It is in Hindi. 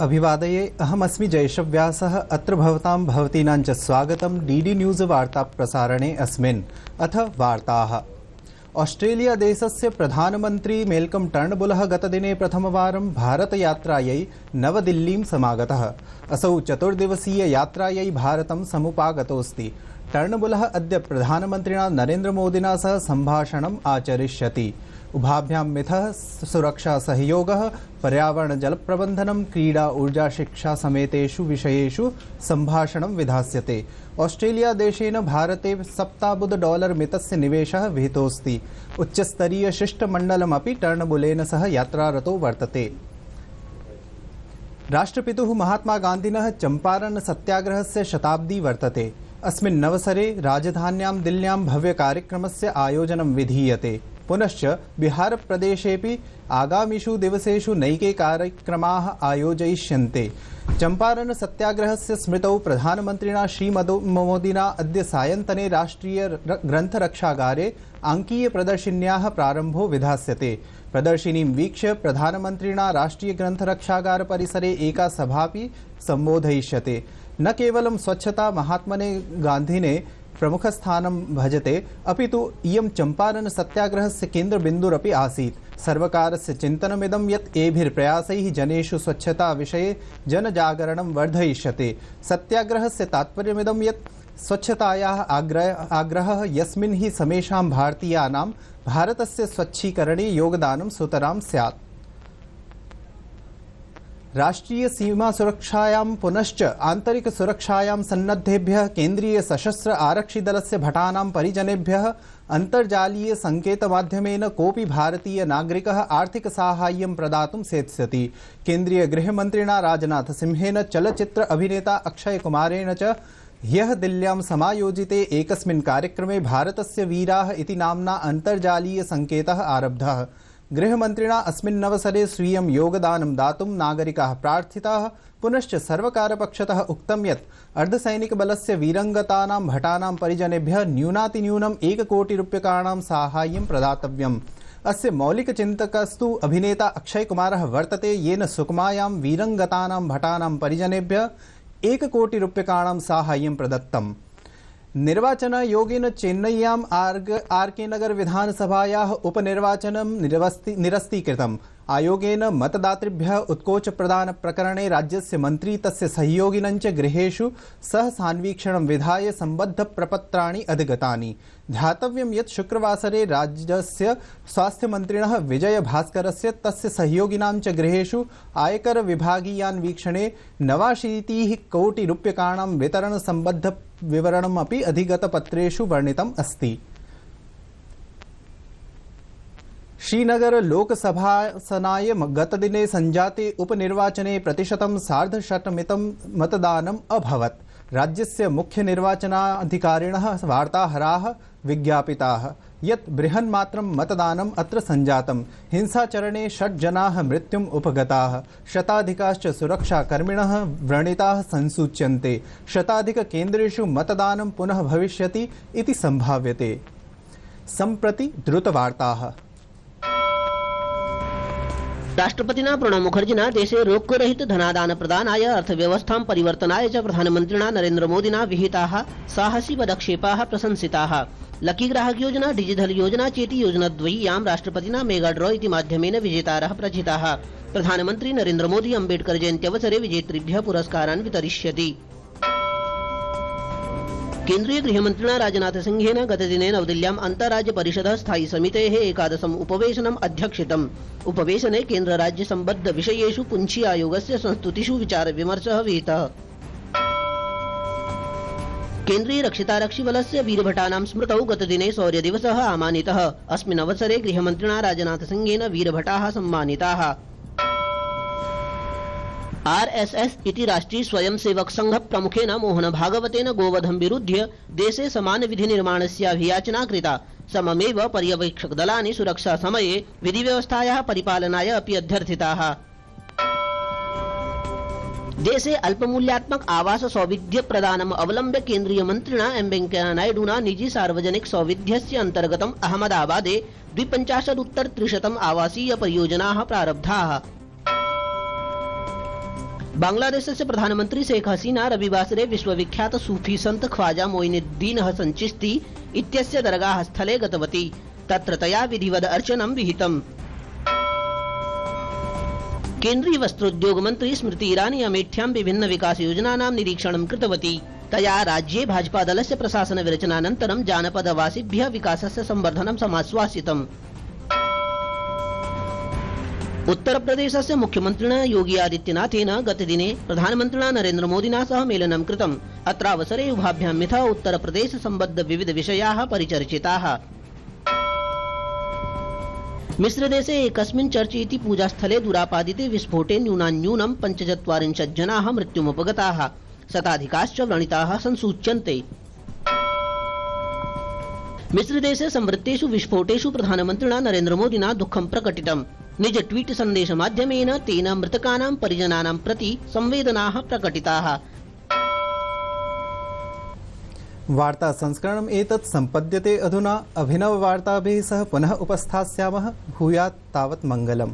अभिवादये, अहमस्मि जयशव्यासः, अत्र भवतां भवतीनां च स्वागतं डीडी न्यूस् वार्ताप्रसारणे अस्मिन्। अथ वार्ताः। ऑस्ट्रेलियादेशस्य प्रधानमन्त्री मेल्कम् टर्नबुलः गतदिने प्रथमवारं भारतयात्रायै नवदिल्लीं समागतः। असौ चतुर्दिवसीययात्रायै भारतं समुपागतोऽस्ति। टर्नबुलः अद्य प्रधानमन्त्रिणा नरेन्द्रमोदिना सह सम्भाषणम् आचरिष्यति। उभाभ्यां मिथः सुरक्षा सहयोगः, पर्यावरण जलप्रबन्धनं, क्रीडा ऊर्जा शिक्षा समेतेषु विषयेषु सम्भाषणं विधास्यते। ऑस्ट्रेलिया देशेन भारते सप्ताबुद डॉलर मितस्य निवेशः विहितोऽस्ति। उच्चस्तरीय शिष्टमण्डलमपि टर्नबुलेन सह यात्रारतो वर्तते। राष्ट्रपितुः चम्पारन सत्याग्रहस्य शताब्दी वर्तते। अस्मिन् नवसरे राजधान्यां दिल्ल्यां भव्यकार्यक्रमस्य आयोजनं विधीयते। पुनश्च बिहारप्रदेशेऽपि आगामिषु दिवसेषु नैके कार्यक्रमाः आयोजयिष्यन्ते। चम्पारन सत्याग्रहस्य स्मृतौ प्रधानमन्त्रिणा श्रीमोदिना अद्य राष्ट्रिय ग्रन्थरक्षागारे अङ्कीयप्रदर्शिन्याः प्रारम्भो विधास्यते। प्रदर्शिनीं वीक्ष्य प्रधानमन्त्रिणा राष्ट्रियग्रन्थरक्षागारपरिसरे एका सभापि सम्बोधयिष्यते। न केवलं स्वच्छता महात्मने गान्धिने प्रमुखस्थानं भजते। अभी अपि तु इयं चम्पारन सत्याग्रहस्य केन्द्रबिन्दुरपि आसीत्। सर्वकारस्य चिन्तनमिदं यत् एभिर्प्रयासैः जनेषु स्वच्छताविषये जनजागरणं वर्धयिष्यते। सत्याग्रहस्य तात्पर्यमिदं यत् स्वच्छतायाः आग्रह, आग्रहः यस्मिन् हि समेषां भारतीयानां, भारतस्य स्वच्छीकरणे योगदानं सुतरां राष्ट्रीय सीमा सुरक्षायां पुनश्च आन्तरिक सुरक्षायां सन्नद्धेभ्यः केंद्रीय सशस्त्र आरक्षि दलस्य भटानां परिजनेभ्यः अन्तर्जालीय सङ्केतमाध्यमेन कोऽपि भारतीय नागरिकः आर्थिकसाहाय्यं प्रदातुं सेत्स्यति। केंद्रीय गृहमन्त्रिणा राजनाथसिंहेन चलच्चित्र अभिनेता अक्षयकुमारेण च ह्यः दिल्ल्यां समायोजिते एकस्मिन् कार्यक्रमे भारतस्य वीराः इति नाम्ना अन्तर्जालीय सङ्केतः आरब्धः। गृहमन्त्रिणा अस्मिन्नवसरे स्वीयं योगदानं दातुं नागरिकाः प्रार्थिताः, पुनश्च सर्वकारपक्षतः उक्तं यत् अर्धसैनिकबलस्य वीरङ्गतानां भटानां परिजनेभ्यः न्यूनातिन्यूनम् एककोटिरूप्यकाणां साहाय्यं प्रदातव्यम्। अस्य मौलिकचिन्तकस्तु अभिनेता अक्षयकुमारः वर्तते येन सुकमायां वीरङ्गतानां भटानां परिजनेभ्यः एककोटिरूप्यकाणां साहाय्यं प्रदत्तम्। निर्वाचनायोगेन चेन्नय्याम् आर्ग आर्के नगर विधानसभायाः उपनिर्वाचनं निरस्ति निरस्तीकृतम्। आयोगेन मतदातृभ्यः उत्कोचप्रदानप्रकरणे राज्यस्य मन्त्री तस्य सहयोगिनं च गृहेषु सह सान्वीक्षणं विधाय सम्बद्धप्रपत्राणि अधिगतानि। ध्यातव्यं यत् शुक्रवासरे राज्यस्य स्वास्थ्यमन्त्रिणः विजयभास्करस्य तस्य सहयोगिनां च गृहेषु आयकरविभागीयान्वीक्षणे नवाशीतिः कोटिरूप्यकाणां वितरणसम्बद्धविवरणमपि अधिगतपत्रेषु वर्णितम् अस्ति। श्रीनगर लोकसभासनाय गतदिने सञ्जाते उपनिर्वाचने प्रतिशतं सार्धषट्मितं मतदानम् अभवत्। राज्यस्य मुख्यनिर्वाचनाधिकारिणः वार्ताहराः विज्ञापिताः। यत् बृहन्मात्रं मतदानम् अत्र सञ्जातं हिंसाचरणे षट् जनाः मृत्युम् उपगताः। शताधिकाश्च सुरक्षाकर्मिणः व्रणिताः संसूच्यन्ते। शताधिककेन्द्रेषु मतदानं पुनः भविष्यति इति सम्भाव्यते। सम्प्रति द्रुतवार्ताः। राष्ट्रपतिना प्रणव मुखर्जिना देशे रोगरहित धनादान प्रदानाय, अर्थव्यवस्थां परिवर्तनाय च प्रधानमन्त्रिणा नरेन्द्रमोदिना विहिताः, साहसी पदक्षेपाः प्रशंसिताः। डिजिटल योजना चेति योजनाद्वयीयां राष्ट्रपतिना मेगा ड्रॉ इति माध्यमेन विजेतारः प्रजिताः। प्रधानमन्त्री नरेन्द्रमोदी अंबेडकर जयन्त्यवसरे विजेतृभ्यः पुरस्कारान् वितरिष्यति। केंद्रीय गृहमन्त्रिणा राजनाथसिंहेन गतदिने नवदिल्ल्याम् अन्ताराज्य परिषदः स्थायि समितेः एकादशम् उपवेशनम् अध्यक्षितम्। उपवेशने केन्द्रराज्य सम्बद्ध विषयेषु पुञ्छी आयोगस्य संस्तुतिषु विचार विमर्शः विहितः। केंद्रीय रक्षितारक्षिबलस्य वीरभटानां स्मृतौ गतदिने शौर्यदिवसः आमानितः। अस्मिन् अवसरे गृहमन्त्रिणा राजनाथसिंहेन वीरभटाः सम्मानिताः। आरएसएस इति राष्ट्रिय स्वयंसेवक संघ प्रमुखेन मोहन भागवतेन गोवधं विरुध्य देशे समान विधि निर्माणस्य अभियाचना कृता। सममेव पर्यवेक्षक दलानि सुरक्षा समये विधि व्यवस्थायाः परिपालनाय अपि अध्यर्थिताः। देशे अल्पमूल्यात्मक आवास सौविध्य प्रदानम् अवलम्ब्य केंद्रीय मन्त्रिणा एम वेंकैया नायडुना निजी सार्वजनिक सौविध्यस्य अन्तर्गतम् अहमदाबादे द्विपञ्चाशदुत्तर त्रिशतम् आवासीय परियोजनाः प्रारब्धाः। बांग्लादेशस्य प्रधानमंत्री शेख हसीना रविवासरे विश्वविख्यात सूफी सन्त ख्वाजा मोइनुद्दीन हसन चिश्ती इत्यस्य दरगाह स्थले गतवती। तत्र तया विधिवद अर्चनं विहितम्। केंद्रीय वस्त्रोद्योग मन्त्री स्मृति ईरानी अमेठ्यां विभिन्न विकास योजनानां निरीक्षणं कृतवती। तया राज्ये भाजपा दलस्य प्रशासन विरचनानन्तरं जानपदवासिभ्यः विकासस्य संवर्धनं समाश्वासितम्। उत्तरप्रदेशस्य मुख्यमन्त्रिणा योगी आदित्यनाथेन गतदिने प्रधानमन्त्रिणा नरेन्द्रमोदिना सह मेलनं कृतम्। अत्रावसरे उभाभ्यां मिथः उत्तरप्रदेश सम्बद्ध विविध विषयाः परिचर्चिताः। मिस्रदेशे एकस्मिन् चर्च इति पूजास्थले दुरापादिते विस्फोटे न्यूनान्न्यूनं पञ्चचत्वारिंशत् जनाः मृत्युमुपगताः। शताधिकाश्च व्रणिताः संसूच्यन्ते। मिस्रदेशे संवृत्तेषु विस्फोटेषु प्रधानमन्त्रिणा नरेन्द्रमोदिना दुःखं प्रकटितम्। निज ट्वीट संदेश मध्यम तेन मृतकानां परिजनानां प्रति संवेदनाः प्रकटिताः। वार्ता संस्करणम् एतत् सम्पद्यते अधुना। अभिनववार्ताभिः सह पुनः उपस्थास्यामः। भूयात् तावत् मङ्गलम्।